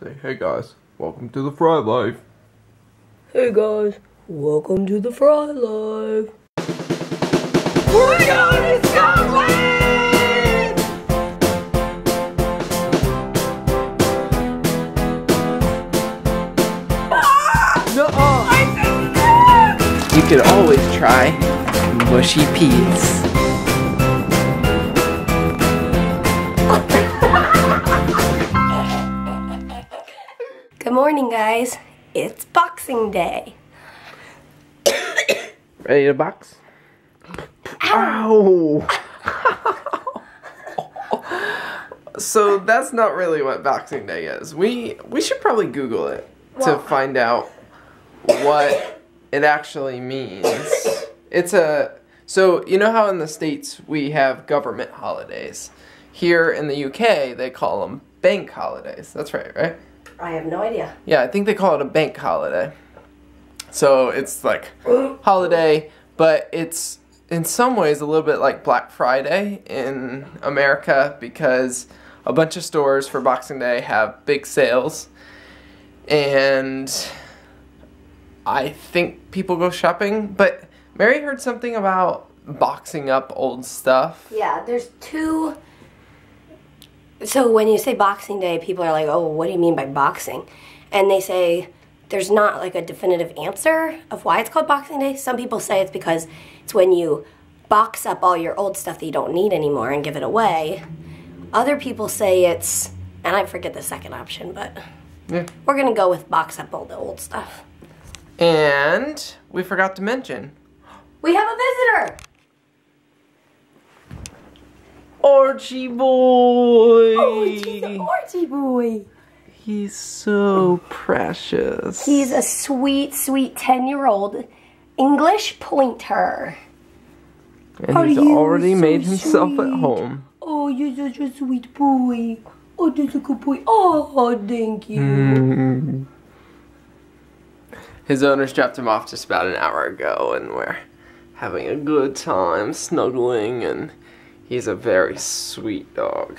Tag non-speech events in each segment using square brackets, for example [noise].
Say, hey guys, welcome to the Frey Life. Hey guys, welcome to the Frey Life. We're going to Scotland! Ah! You could always try mushy peas. Morning, guys. It's Boxing Day. Ready to box? Ow! so that's not really what Boxing Day is. We we should probably Google it to find out what it actually means. It's a so you know how in the states we have government holidays. Here in the UK they call them bank holidays. That's right, right? I have no idea. Yeah, I think they call it a bank holiday. So it's like [gasps] holiday, but it's in some ways a little bit like Black Friday in America because a bunch of stores for Boxing Day have big sales. And I think people go shopping, but Mary heard something about boxing up old stuff. Yeah, there's two. So when you say Boxing Day, people are like, "Oh, what do you mean by boxing?" And they say there's not like a definitive answer of why it's called Boxing Day. Some people say it's because it's when you box up all your old stuff that you don't need anymore and give it away. Other people say it's, and I forget the second option, but Yeah. we're gonna go with box up all the old stuff. And we forgot to mention We have a visitor. Archie boy. Oh, he's an Archie boy. He's so precious. He's a sweet, sweet 10 year old English pointer. and Are he's already so made himself at home. Oh, you're such a sweet boy. Oh, that's a good boy. Oh, thank you. Mm. His owners dropped him off just about an hour ago, and we're having a good time snuggling, and he's a very sweet dog.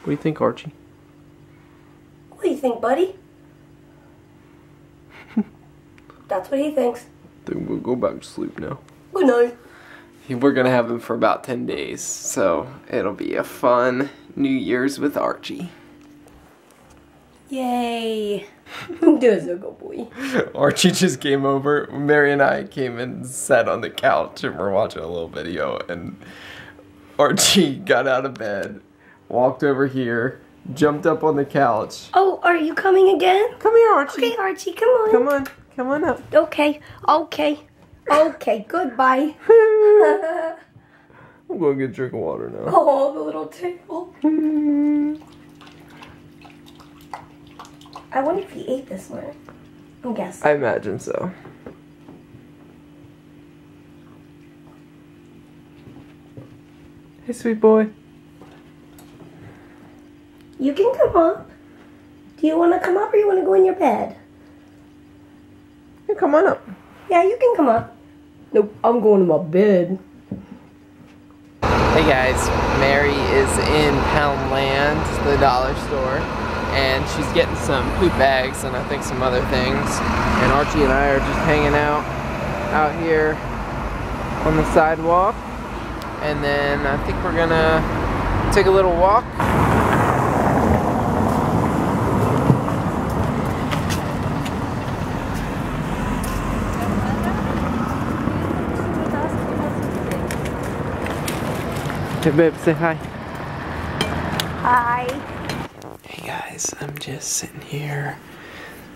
What do you think, Archie? What do you think, buddy? [laughs] That's what he thinks. Then we'll go back to sleep now. Good night. We're gonna have him for about 10 days, so it'll be a fun New Year's with Archie. Yay. [laughs] That's a good boy. Archie just came over. Mary and I came and sat on the couch and we're watching a little video. And Archie [laughs] got out of bed, walked over here, jumped up on the couch. Oh, are you coming again? Come here, Archie. Okay, Archie, come on. Come on, come on up. Okay, okay. Okay, goodbye. [laughs] I'm going to get a drink of water now. Oh, the little tail. I wonder if he ate this one. I'm guessing. I imagine so. Hey, sweet boy. You can come up. Do you want to come up or you want to go in your bed? You come on up. Yeah, you can come up. Nope, I'm going to my bed. Hey guys, Mary is in Poundland, the dollar store, and she's getting some poop bags and I think some other things. And Archie and I are just hanging out out here on the sidewalk. And then I think we're gonna take a little walk. Hey babe, say hi. Hi. Hey guys, I'm just sitting here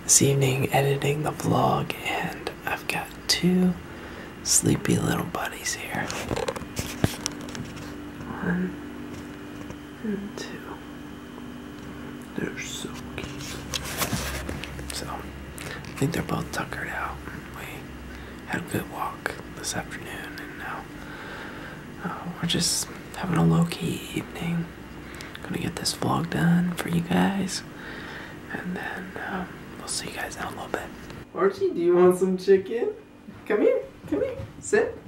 this evening editing the vlog and I've got two sleepy little buddies here. One and two. They're so cute. So, I think they're both tuckered out. We had a good walk this afternoon and now uh, we're just having a low-key evening gonna get this vlog done for you guys. And then um, we'll see you guys in a little bit. Archie do you want some chicken? Come here come here. Sit.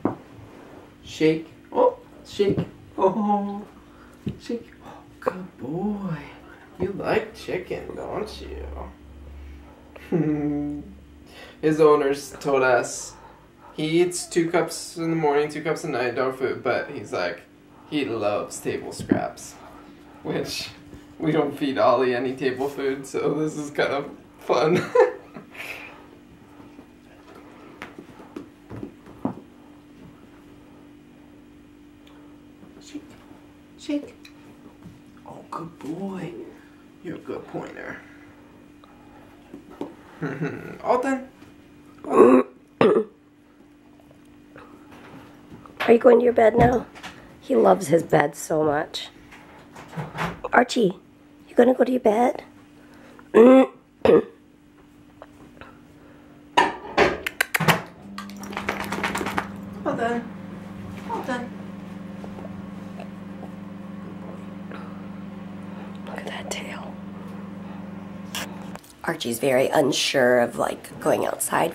Shake. Oh shake. Oh shake. Oh, Good boy. You like chicken, don't you? [laughs] His owners told us. He eats two cups in the morning, two cups at night, dog food, but he's like, he loves table scraps. Which we don't feed Ollie any table food, so this is kind of fun. [laughs] shake, shake. Oh, good boy. You're a good pointer. [laughs] Alton. Are you going to your bed now? He loves his bed so much. Archie, you gonna go to your bed? Alton. Alton. Look at that tail. Archie's very unsure of like going outside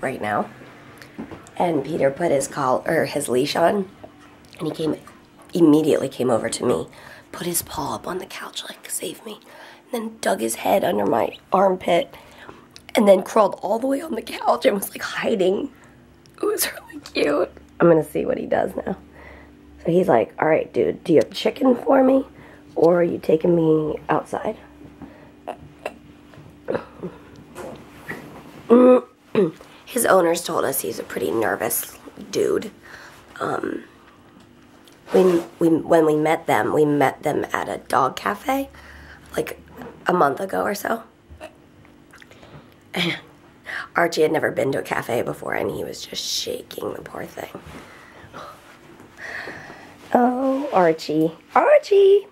right now. And Peter put his call or his leash on and he came immediately came over to me, put his paw up on the couch like save me, and then dug his head under my armpit and then crawled all the way on the couch and was like hiding. It was really cute. I'm gonna see what he does now. So he's like, All right, dude, do you have chicken for me? Or are you taking me outside? [clears throat] His owners told us he's a pretty nervous dude. Um, we, we, when we met them, we met them at a dog cafe like a month ago or so. And Archie had never been to a cafe before and he was just shaking the poor thing. Oh, Archie. Archie!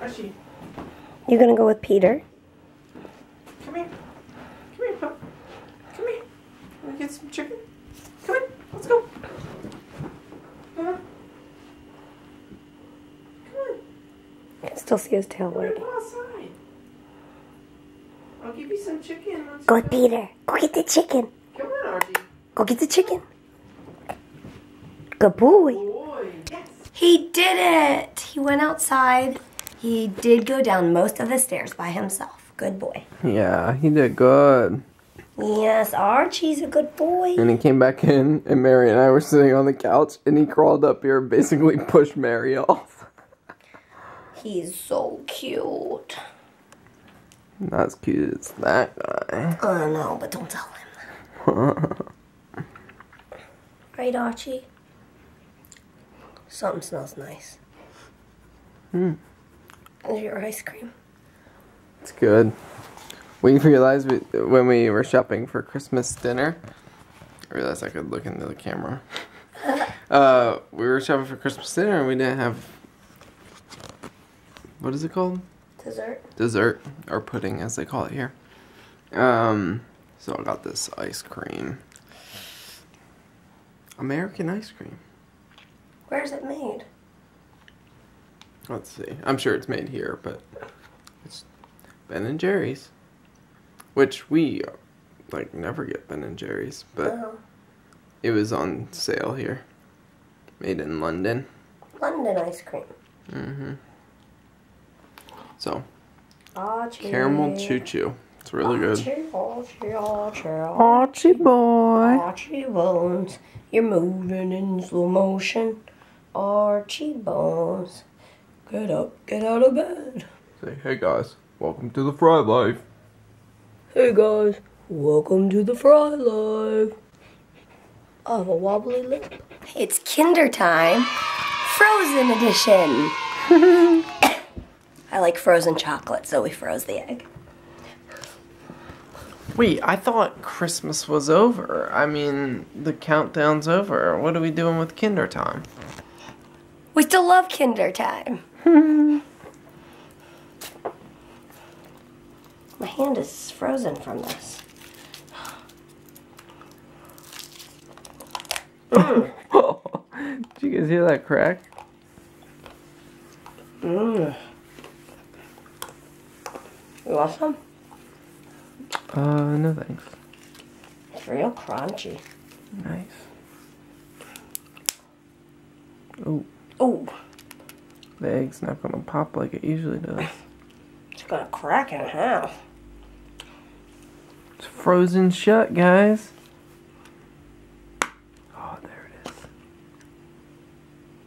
Archie, You gonna go with Peter? come here. Come here, pup. Come here. Wanna get some chicken? Come on, let's go. Come on. Come on. I can still see his tail wagging. go outside. I'll give you some chicken. Let's Go with Peter. Go get the chicken. Come on, Archie. Go get the chicken. Good boy. Boy. Yes. He did it. He went outside. He did go down most of the stairs by himself. Good boy. Yeah, he did good. Yes, Archie's a good boy. And he came back in, and Mary and I were sitting on the couch, and he crawled up here and basically [laughs] pushed Mary off. He's so cute. Not as cute as that guy. I know, but don't tell him [laughs] right, Archie? Something smells nice. Hmm. Is your ice cream? It's good. We realized we, when we were shopping for Christmas dinner, I realized I could look into the camera. [laughs] uh, we were shopping for Christmas dinner and we didn't have. What is it called? Dessert? Dessert, or pudding as they call it here. Um, so I got this ice cream. American ice cream. Where's it made? Let's see. I'm sure it's made here, but it's Ben and Jerry's, which we like never get Ben and Jerry's, but Oh, it was on sale here. Made in London. London ice cream. Mm-hmm. So Archie. caramel Chew Chew. It's really good. Archie, Archie, Archie, Archie boy. Archie Bones. You're moving in slow motion. Archie Bones. Get up, get out of bed. Say hey guys, welcome to the Frey Life. Hey guys, welcome to the Frey Life. I have a wobbly lip. It's Kinder time, frozen edition. [laughs] I like frozen chocolate, so we froze the egg. Wait, I thought Christmas was over. I mean, the countdown's over. What are we doing with Kinder Time? We still love Kinder time. [laughs] My hand is frozen from this. [laughs] Did you guys hear that crack? Mmm. You want some? Uh, no thanks. It's real crunchy. Nice. Oh, Oh, the egg's not gonna pop like it usually does. it's gonna crack in half. Frozen shut, guys. Oh, there it is.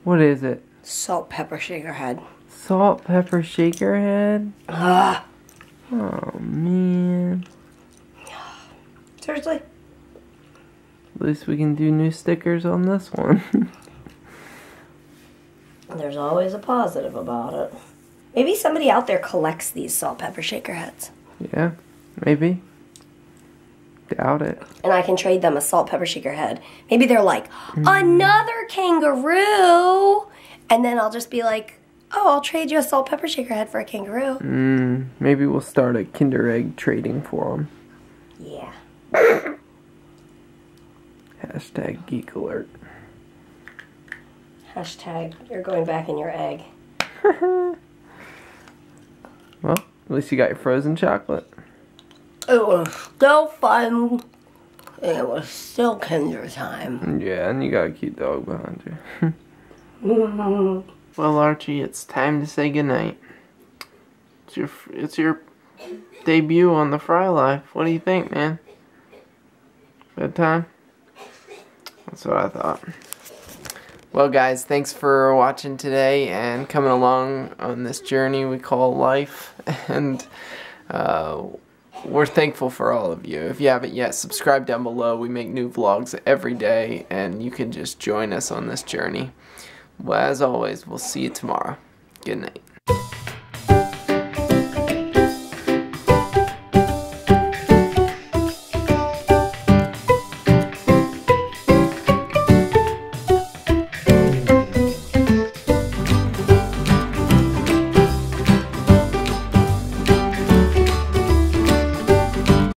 What is it? Salt, pepper, shaker head. Salt, pepper, shaker head? Ah, Oh, man. seriously? At least we can do new stickers on this one. [laughs] There's always a positive about it. Maybe somebody out there collects these salt, pepper, shaker heads. yeah, maybe. Doubt it. and I can trade them a salt pepper shaker head. Maybe they're like, another kangaroo! And then I'll just be like, oh, I'll trade you a salt pepper shaker head for a kangaroo. Mm, maybe we'll start a Kinder Egg trading for them. Yeah. Hashtag Geek Alert. Hashtag, you're going back in your egg. [laughs] Well, at least you got your frozen chocolate. It was still fun. It was still Kinder time. Yeah, and you got a cute dog behind you. [laughs] well, Archie, it's time to say goodnight. It's your it's your debut on the Frey Life. What do you think, man? Bedtime? That's what I thought. Well, guys, thanks for watching today and coming along on this journey we call life. [laughs] And uh, we're thankful for all of you. If you haven't yet, subscribe down below. We make new vlogs every day, and you can just join us on this journey. Well, as always, we'll see you tomorrow. Good night.